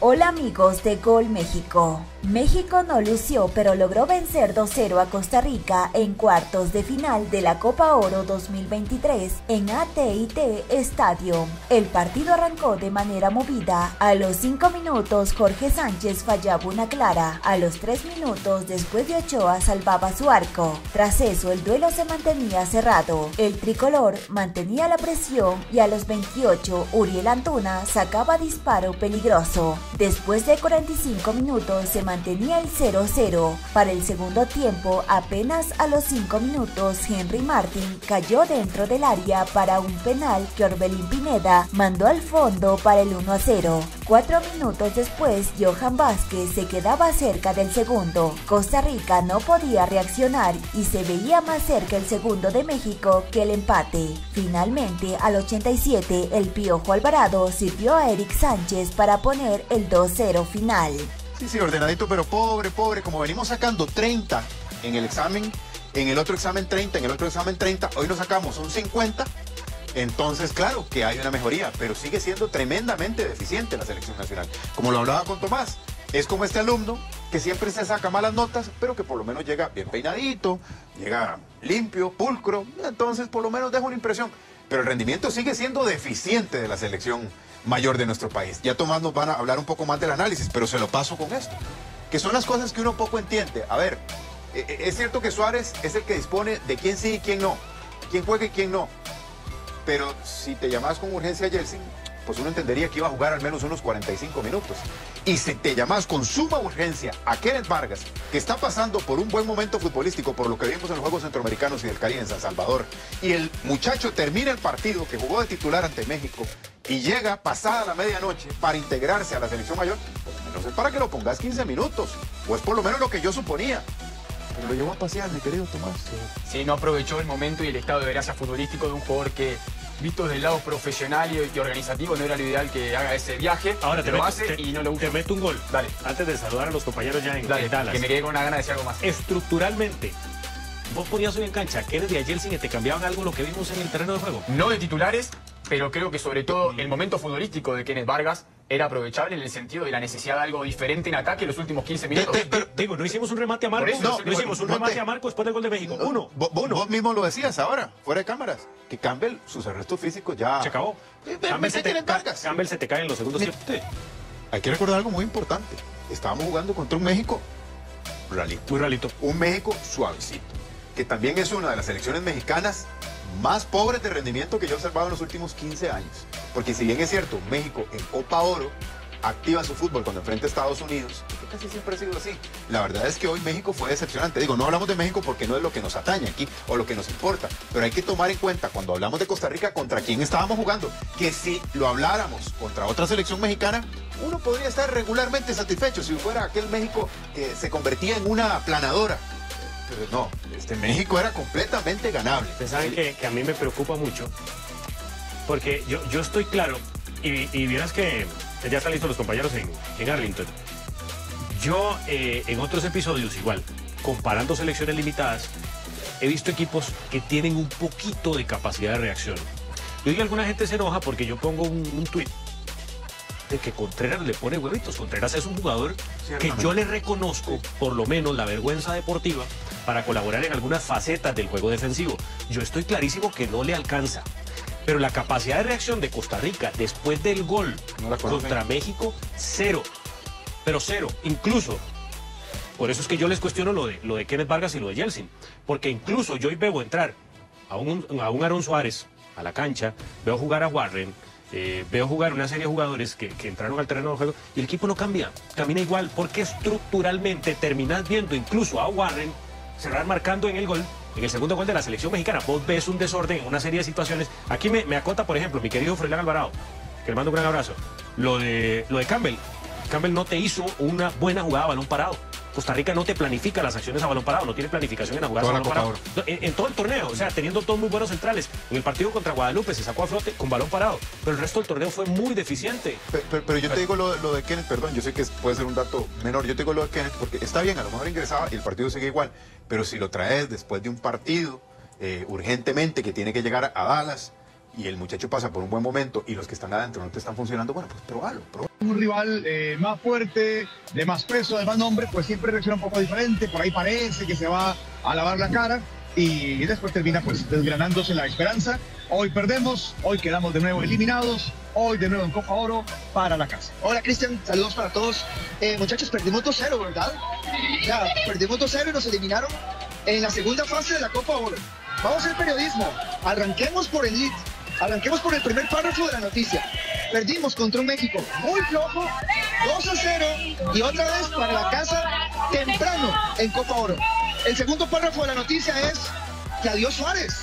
Hola amigos de Gol México. México no lució pero logró vencer 2-0 a Costa Rica en cuartos de final de la Copa Oro 2023 en AT&T Stadium. El partido arrancó de manera movida. A los 5 minutos Jorge Sánchez fallaba una clara. A los 3 minutos después de Ochoa salvaba su arco. Tras eso el duelo se mantenía cerrado. El tricolor mantenía la presión y a los 28 Uriel Antuna sacaba disparo peligroso. Después de 45 minutos se mantenía el 0-0. Para el segundo tiempo, apenas a los 5 minutos, Henry Martin cayó dentro del área para un penal que Orbelín Pineda mandó al fondo para el 1-0. Cuatro minutos después, Johan Vázquez se quedaba cerca del segundo. Costa Rica no podía reaccionar y se veía más cerca el segundo de México que el empate. Finalmente, al 87, el Piojo Alvarado sirvió a Eric Sánchez para poner el 2-0 final. Sí, sí, ordenadito, pero pobre, pobre. Como venimos sacando 30 en el examen, en el otro examen 30, en el otro examen 30, hoy nos sacamos un 50. Entonces, claro que hay una mejoría, pero sigue siendo tremendamente deficiente la selección nacional. Como lo hablaba con Tomás, es como este alumno que siempre se saca malas notas, pero que por lo menos llega bien peinadito, llega limpio, pulcro, entonces por lo menos deja una impresión. Pero el rendimiento sigue siendo deficiente de la selección mayor de nuestro país. Ya Tomás nos van a hablar un poco más del análisis, pero se lo paso con esto, que son las cosas que uno poco entiende. A ver, e, e, es cierto que Suárez es el que dispone de quién sí y quién no, quién juega y quién no. Pero si te llamas con urgencia a Jelsin, pues uno entendería que iba a jugar al menos unos 45 minutos. Y si te llamas con suma urgencia a Kenneth Vargas, que está pasando por un buen momento futbolístico, por lo que vimos en los Juegos Centroamericanos y del Caribe en San Salvador, y el muchacho termina el partido que jugó de titular ante México y llega pasada la medianoche para integrarse a la selección mayor, pues no sé para que lo pongas 15 minutos, o es por lo menos lo que yo suponía. Pero lo llevó a pasear, mi querido Tomás. Sí, no aprovechó el momento y el estado de gracia futbolístico de un jugador que visto desde el lado profesional y organizativo, no era lo ideal que haga ese viaje. Ahora te lo meto, hace te, y no lo usa. Te meto un gol. Dale. Antes de saludar a los compañeros ya en, Dale, en Dallas. que me quedé con una gana de decir algo más. Estructuralmente, vos ponías hoy en cancha Kennedy a Jelsin y te cambiaban algo lo que vimos en el terreno de juego. No de titulares, pero creo que sobre todo el momento futbolístico de Kenneth Vargas era aprovechable en el sentido de la necesidad de algo diferente en ataque en los últimos 15 minutos. Te- te- digo, no hicimos un remate a Marcos. No, no, hicimos un remate te- a Marcos después del gol de México. Uno. Vos, vos mismo lo decías ahora, fuera de cámaras, que Campbell, sus arrestos físicos ya... Se acabó. Eh, Campbell pensé se, te. Campbell se te cae en los segundos tiempos. Hay que recordar algo muy importante. Estábamos jugando contra un México ralito. Muy ralito. Un México suavecito. Que también es una de las selecciones mexicanas más pobres de rendimiento que yo he observado en los últimos 15 años. Porque si bien es cierto, México en Copa Oro activa su fútbol cuando enfrenta a Estados Unidos, casi siempre ha sido así. La verdad es que hoy México fue decepcionante. Digo, no hablamos de México porque no es lo que nos atañe aquí o lo que nos importa, pero hay que tomar en cuenta cuando hablamos de Costa Rica contra quién estábamos jugando, que si lo habláramos contra otra selección mexicana, uno podría estar regularmente satisfecho si fuera aquel México que se convertía en una aplanadora. Pero no, este México era completamente ganable. Ustedes saben que, que a mí me preocupa mucho, porque yo, yo estoy claro, y, y vieras que ya están listos los compañeros en, en Arlington. Yo, eh, en otros episodios, igual, comparando selecciones limitadas, he visto equipos que tienen un poquito de capacidad de reacción. Y hoy alguna gente se enoja porque yo pongo un, un tuit de que Contreras le pone huevitos. Contreras es un jugador que yo le reconozco, por lo menos, la vergüenza deportiva para colaborar en algunas facetas del juego defensivo. Yo estoy clarísimo que no le alcanza. Pero la capacidad de reacción de Costa Rica después del gol No contra México, cero. Pero cero. Incluso, por eso es que yo les cuestiono lo de, lo de Kenneth Vargas y lo de Yeltsin. Porque incluso yo hoy veo entrar a un, a un Aaron Suárez a la cancha, veo jugar a Warren, eh, veo jugar una serie de jugadores que, que entraron al terreno de juego y el equipo no cambia, camina igual, porque estructuralmente terminas viendo incluso a Warren cerrar marcando en el gol, en el segundo gol de la selección mexicana. Vos ves un desorden en una serie de situaciones. Aquí me, me acota, por ejemplo, mi querido Froilán Alvarado, que le mando un gran abrazo. Lo de, lo de Campbell. Campbell no te hizo una buena jugada balón parado. Costa Rica no te planifica las acciones a balón parado, no tiene planificación en la jugada a balón parado. En, en todo el torneo, o sea, teniendo todos muy buenos centrales. En el partido contra Guadalupe se sacó a flote con balón parado, pero el resto del torneo fue muy deficiente. Pero, pero- pero yo te digo lo, lo de Kenneth, perdón, yo sé que puede ser un dato menor, yo te digo lo de Kenneth porque está bien, a lo mejor ingresaba y el partido sigue igual, pero si lo traes después de un partido, eh, urgentemente, que tiene que llegar a Dallas, y el muchacho pasa por un buen momento y los que están adentro no te están funcionando, bueno, pues probalo, probalo. Un rival eh, más fuerte, de más peso, de más nombre, pues siempre reacciona un poco diferente, por ahí parece que se va a lavar la cara y después termina pues desgranándose la esperanza. Hoy perdemos, hoy quedamos de nuevo eliminados, hoy de nuevo en Copa Oro para la casa. Hola Cristian, saludos para todos. Eh, muchachos, perdimos 2-0, ¿verdad? Ya, perdimos 2-0 y nos eliminaron en la segunda fase de la Copa Oro. Vamos al periodismo, arranquemos por el lead, arranquemos por el primer párrafo de la noticia. Perdimos contra un México muy flojo, 2 0 y otra vez para la casa temprano en Copa Oro. El segundo párrafo de la noticia es que adiós Suárez,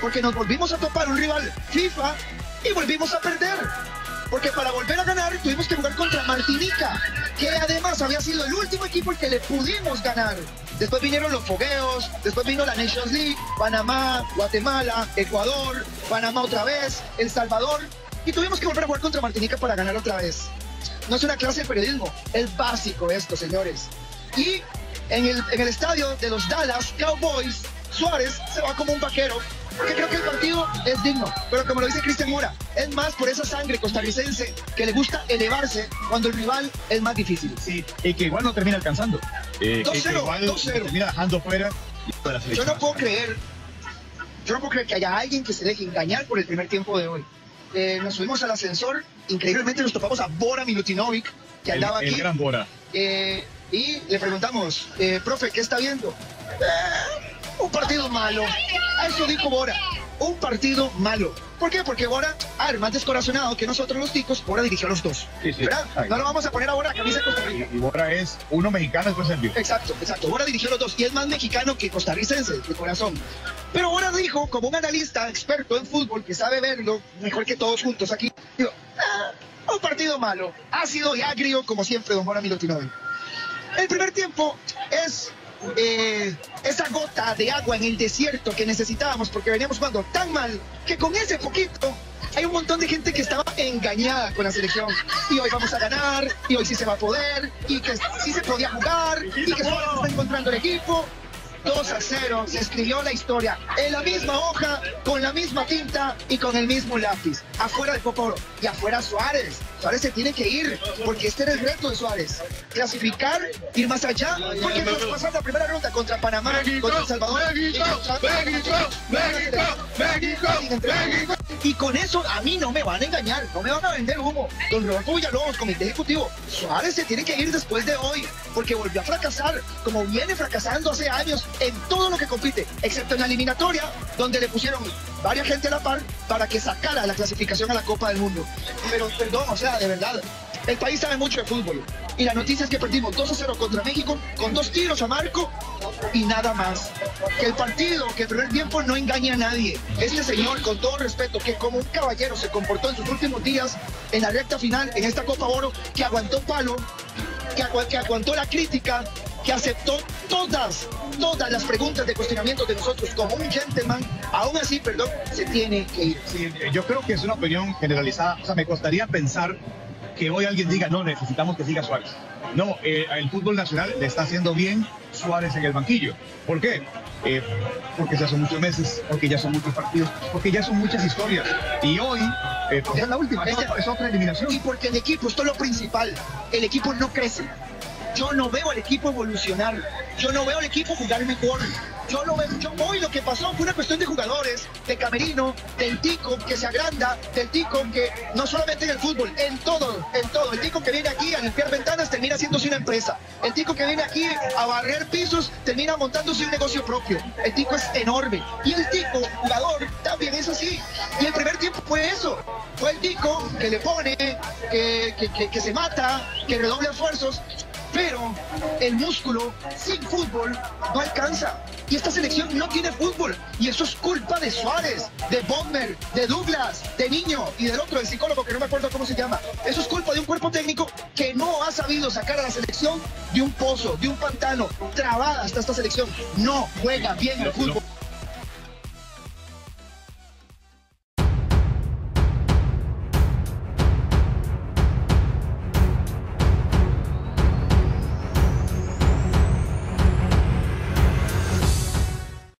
porque nos volvimos a topar un rival FIFA y volvimos a perder. Porque para volver a ganar tuvimos que jugar contra Martinica, que además había sido el último equipo al que le pudimos ganar. Después vinieron los fogueos, después vino la Nations League, Panamá, Guatemala, Ecuador, Panamá otra vez, El Salvador, y tuvimos que volver a jugar contra Martinica para ganar otra vez. No es una clase de periodismo, es básico esto, señores. Y en el, en el estadio de los Dallas Cowboys, Suárez se va como un vaquero porque creo que el partido es digno. Pero como lo dice Cristian Mura, es más por esa sangre costarricense que le gusta elevarse cuando el rival es más difícil. Sí, y que igual no termina alcanzando. Eh, que- que 2-0, igual 2-0. termina dejando fuera Yo no puedo creer, yo no puedo creer que haya alguien que se deje engañar por el primer tiempo de hoy. Eh, nos subimos al ascensor, increíblemente nos topamos a Bora Milutinovic, que El, andaba el aquí. gran Bora. Eh, y le preguntamos, eh, profe, ¿qué está viendo? "Eh, un partido malo. Eso dijo Bora. Un partido malo. ¿Por qué? Porque Bora, ah, más descorazonado que nosotros los ticos, Bora dirigió a los dos. Sí, sí. ¿Verdad? Ay. No lo vamos a poner ahora camisa de Costa Rica. Y, y Bora es uno mexicano después serbio. Exacto, exacto. Bora dirigió los dos y es más mexicano que costarricense, de corazón. Pero Bora dijo, como un analista experto en fútbol que sabe verlo mejor que todos juntos aquí, digo, "Ah, un partido malo, ácido y agrio como siempre don Bora Milutinovic. El primer tiempo es eh, esa gota de agua en el desierto que necesitábamos porque veníamos jugando tan mal que con ese poquito hay un montón de gente que estaba engañada con la selección. Y hoy vamos a ganar, y hoy sí se va a poder, y que sí se podía jugar, y que Suárez está encontrando el equipo. 2 a 0, se escribió la historia en la misma hoja, con la misma tinta y con el mismo lápiz. Afuera de Copa Oro y afuera Suárez. Suárez se tiene que ir, porque este era el reto de Suárez. Clasificar, ir más allá, porque nos pasar la primera ronda contra Panamá, contra El Salvador. y contra- Y con eso a mí no me van a engañar, no me van a vender humo. Don Roberto Villalobos, comité ejecutivo, Suárez se tiene que ir después de hoy, porque volvió a fracasar, como viene fracasando hace años en todo lo que compite, excepto en la eliminatoria, donde le pusieron varias gente a la par para que sacara la clasificación a la Copa del Mundo. Pero perdón, o sea, de verdad, el país sabe mucho de fútbol. Y la noticia es que perdimos 2 a 0 contra México con dos tiros a marco y nada más. Que el partido, que el primer tiempo no engaña a nadie. Este señor, con todo respeto, que como un caballero se comportó en sus últimos días en la recta final, en esta Copa Oro, que aguantó palo, que, que aguantó la crítica, que aceptó todas, todas las preguntas de cuestionamiento de nosotros como un gentleman, aún así, perdón, se tiene que ir. Sí, yo creo que es una opinión generalizada. O sea, me costaría pensar que hoy alguien diga, no, necesitamos que siga Suárez. No, eh, el fútbol nacional le está haciendo bien Suárez en el banquillo. ¿Por qué? Eh, porque ya son muchos meses, porque ya son muchos partidos, porque ya son muchas historias. Y hoy, eh, pues es la última, es, otra- es otra eliminación. Y porque el equipo, esto es lo principal, el equipo no crece. Yo no veo al equipo evolucionar. Yo no veo al equipo jugar mejor. Yo lo veo, hoy lo que pasó fue una cuestión de jugadores, de camerino, del tico que se agranda, del tico que no solamente en el fútbol, en todo, en todo. El tico que viene aquí a limpiar ventanas termina haciéndose una empresa. El tico que viene aquí a barrer pisos termina montándose un negocio propio. El tico es enorme. Y el tico, jugador, también es así. Y el primer tiempo fue eso. Fue el tico que le pone, que, que- que- se mata, que redoble esfuerzos. Pero el músculo sin fútbol no alcanza. Y esta selección no tiene fútbol. Y eso es culpa de Suárez, de Bomber, de Douglas, de Niño y del otro, el psicólogo que no me acuerdo cómo se llama. Eso es culpa de un cuerpo técnico que no ha sabido sacar a la selección de un pozo, de un pantano. Trabada hasta esta selección. No juega bien el fútbol.